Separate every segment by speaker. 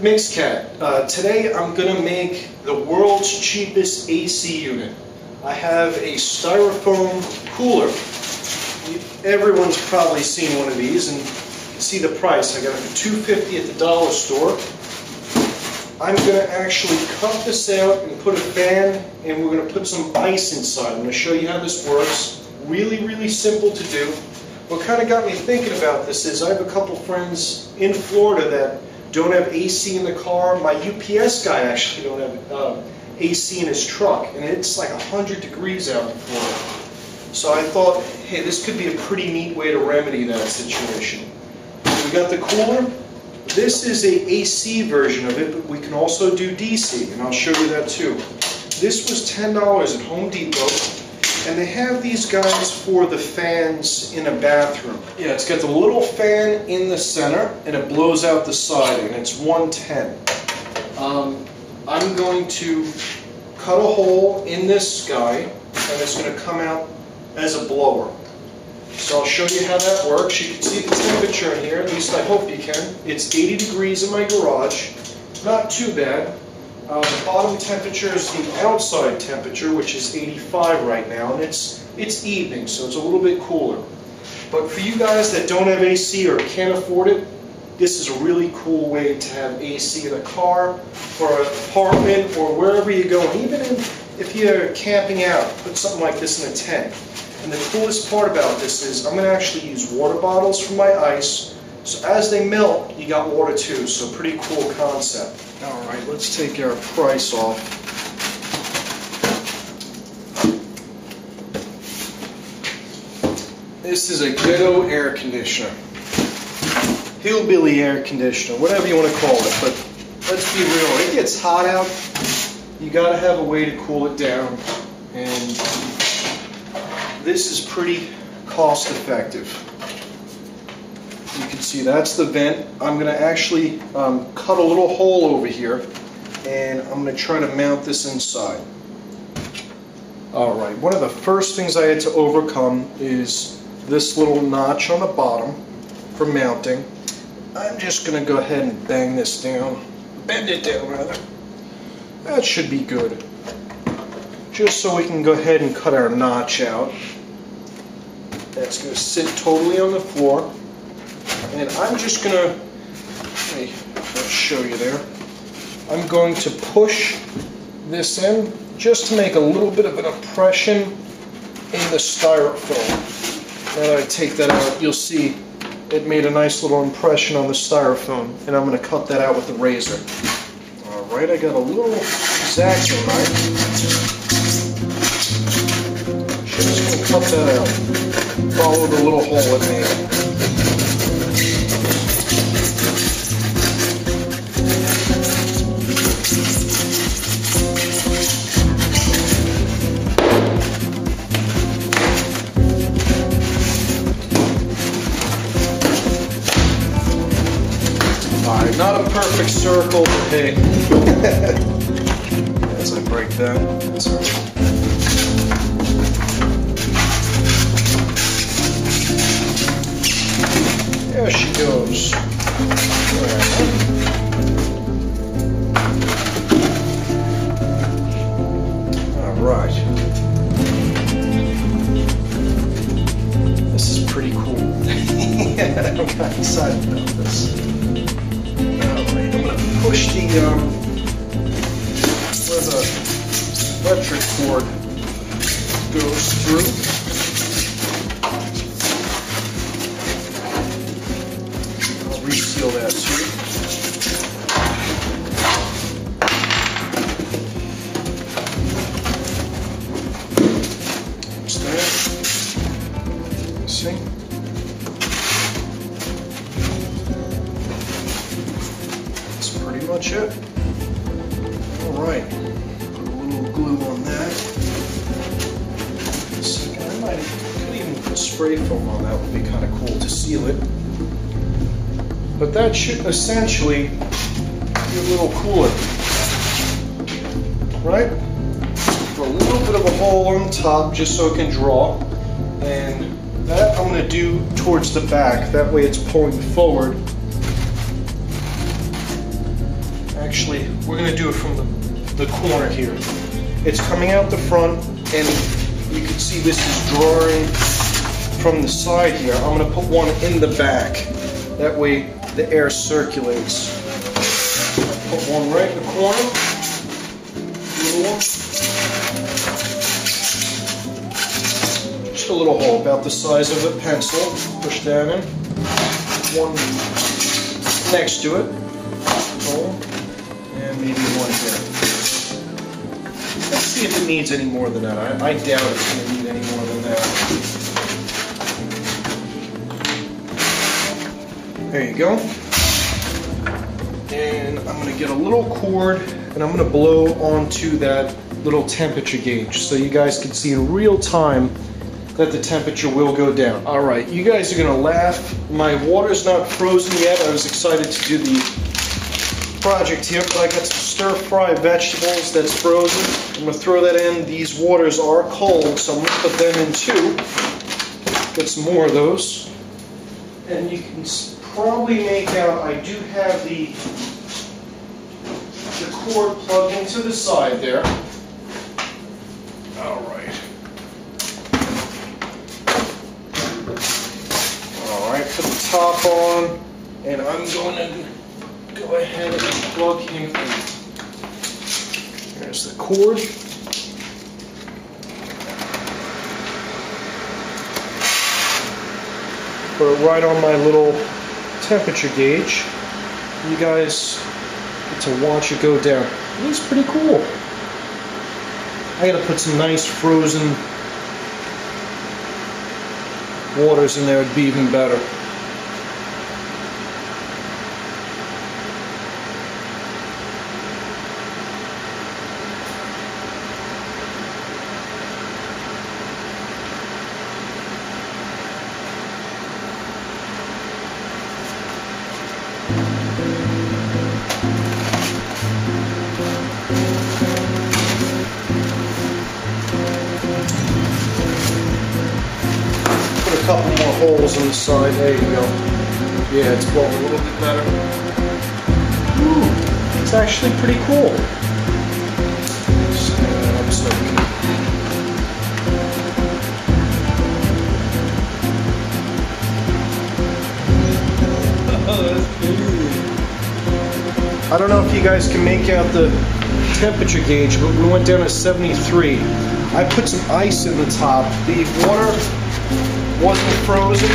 Speaker 1: Mixcat. Uh, today I'm going to make the world's cheapest AC unit. I have a styrofoam cooler. Everyone's probably seen one of these and see the price. I got it for 250 at the dollar store. I'm going to actually cut this out and put a fan and we're going to put some ice inside. I'm going to show you how this works. Really, really simple to do. What kind of got me thinking about this is I have a couple friends in Florida that don't have AC in the car. My UPS guy actually don't have uh, AC in his truck, and it's like 100 degrees out in Florida. So I thought, hey, this could be a pretty neat way to remedy that situation. We got the cooler. This is a AC version of it, but we can also do DC, and I'll show you that too. This was $10 at Home Depot, and they have these guys for the fans in a bathroom. Yeah, it's got the little fan in the center, and it blows out the side, and it's 110. Um, I'm going to cut a hole in this guy, and it's going to come out as a blower. So I'll show you how that works. You can see the temperature in here, at least I hope you can. It's 80 degrees in my garage. Not too bad. Uh, the bottom temperature is the outside temperature, which is 85 right now, and it's, it's evening, so it's a little bit cooler. But for you guys that don't have AC or can't afford it, this is a really cool way to have AC in a car, or an apartment, or wherever you go. And even if you're camping out, put something like this in a tent. And the coolest part about this is I'm going to actually use water bottles for my ice. So as they melt, you got water too. So pretty cool concept. All right, let's take our price off. This is a Ghetto air conditioner. Hillbilly air conditioner, whatever you want to call it. But let's be real, it gets hot out. You got to have a way to cool it down. And this is pretty cost effective. See that's the vent. I'm going to actually um, cut a little hole over here and I'm going to try to mount this inside. Alright, one of the first things I had to overcome is this little notch on the bottom for mounting. I'm just going to go ahead and bang this down, bend it down rather. That should be good. Just so we can go ahead and cut our notch out. That's going to sit totally on the floor. And I'm just going to, let me show you there. I'm going to push this in just to make a little bit of an impression in the styrofoam. Now that I take that out, you'll see it made a nice little impression on the styrofoam. And I'm going to cut that out with the razor. Alright, I got a little X-Acto knife. Just going to cut that out. Follow the little hole it made. A perfect circle, but hey. As I break that, There she goes. All right. This is pretty cool. Of excited about this um, where the electric cord goes through. Much it. Alright, put a little glue on that. Second, I might could even put spray foam on that would be kind of cool to seal it. But that should essentially be a little cooler. Right? Put a little bit of a hole on top just so it can draw. And that I'm going to do towards the back. That way it's pulling forward Actually, we're gonna do it from the, the corner here. It's coming out the front, and you can see this is drawing from the side here. I'm gonna put one in the back. That way the air circulates. Put one right in the corner. Just a little hole about the size of a pencil. Push that in. One next to it. Maybe one here. Let's see if it needs any more than that. I, I doubt it's going to need any more than that. There you go. And I'm going to get a little cord and I'm going to blow onto that little temperature gauge so you guys can see in real time that the temperature will go down. All right, you guys are to laugh. My water's not frozen yet. I was excited to do the project here, but I got some stir fry vegetables that's frozen. I'm going to throw that in. These waters are cold, so I'm going to put them in too. Get some more of those. And you can probably make out, I do have the, the cord plugged into the side there. All right. All right, put the top on, and I'm going to go ahead and plug him in. There's the cord. Put it right on my little temperature gauge. You guys get to watch it go down. It's pretty cool. I gotta put some nice frozen waters in there, it'd be even better. Couple more holes on the side. There you go. Yeah, it's blowing a little bit better. Ooh, it's actually pretty cool. I don't know if you guys can make out the temperature gauge, but we went down to 73. I put some ice in the top. The water wasn't frozen.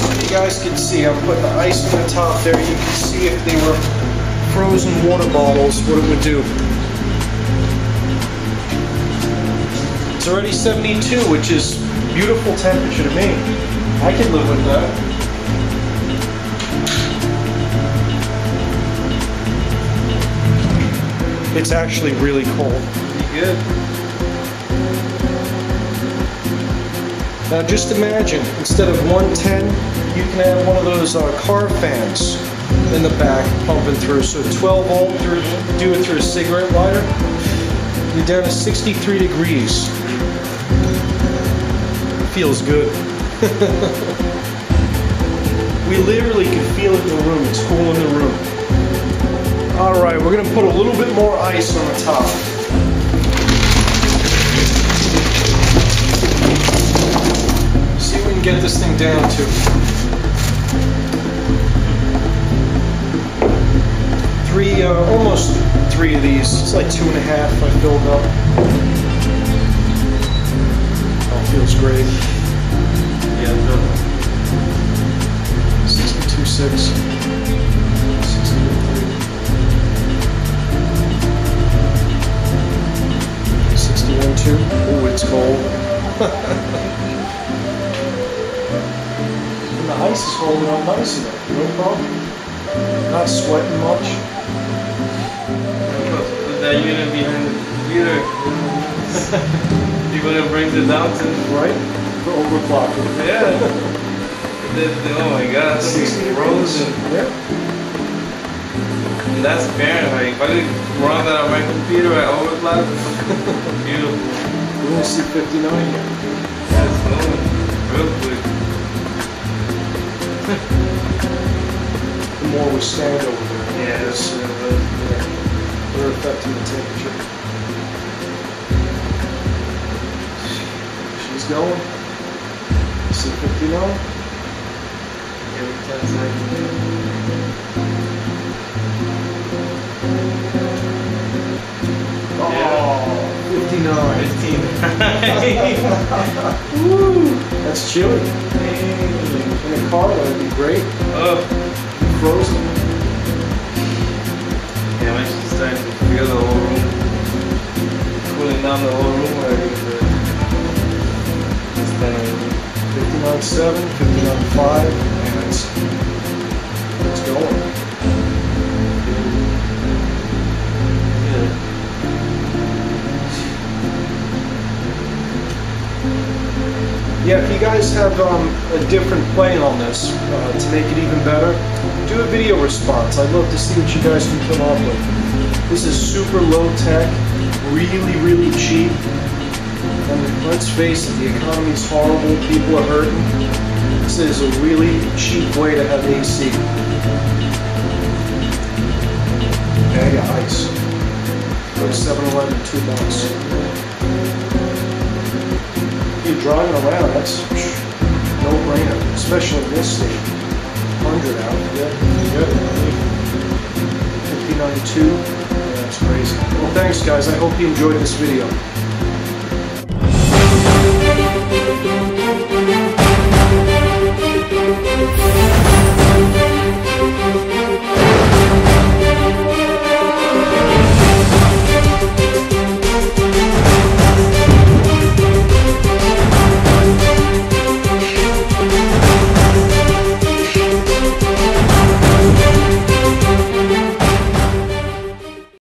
Speaker 1: So you guys can see, I'm putting the ice on the top there. You can see if they were frozen water bottles, what it would do. It's already 72, which is beautiful temperature to me. I can live with that. It's actually really cold.
Speaker 2: Pretty good.
Speaker 1: Now just imagine, instead of 110, you can have one of those uh, car fans in the back pumping through. So 12 volt, through, do it through a cigarette lighter. You're down to 63 degrees. Feels good. we literally can feel it in the room. It's cool in the room. All right, we're gonna put a little bit more ice on the top. Can get this thing down to. Three, uh, almost three of these. It's like two and a half I filled up. Oh, feels great.
Speaker 2: Yeah, no.
Speaker 1: 62.6. 61 two. Oh, it's cold. ice is holding on nicely. No problem. Not sweating much.
Speaker 2: Put that unit behind the computer. You're gonna bring it down to
Speaker 1: Right? For overclocking.
Speaker 2: yeah. The, the, oh my god, that's
Speaker 1: 60 degrees.
Speaker 2: frozen.
Speaker 1: Yeah.
Speaker 2: And that's Fahrenheit. If I could run that on my computer at overclock, beautiful.
Speaker 1: We only see 59 yet.
Speaker 2: That's going real quick.
Speaker 1: The more we stand over there.
Speaker 2: Yeah,
Speaker 1: this, uh, yeah, they're affecting the temperature. She's going. See 59?
Speaker 2: Every 10 seconds.
Speaker 1: Oh, 59.
Speaker 2: 15.
Speaker 1: Woo, that's chilly. In a car, that would be great.
Speaker 2: oh,
Speaker 1: Frozen.
Speaker 2: yeah, I'm actually starting to feel the whole room. Cooling down the whole room uh, already. but It's 10
Speaker 1: 59.7, 59.5,
Speaker 2: Yeah,
Speaker 1: if you guys have um, a different play on this uh, to make it even better, do a video response. I'd love to see what you guys can come up with. This is super low tech, really, really cheap. And let's face it, the economy's horrible, people are hurting. This is a really cheap way to have AC. Bag of ice. Go to 7-Eleven, two bucks. Driving around, that's no brainer, especially this state. 100 out, yeah, yeah. 59.2, yeah, that's crazy. Well, thanks guys, I hope you enjoyed this video.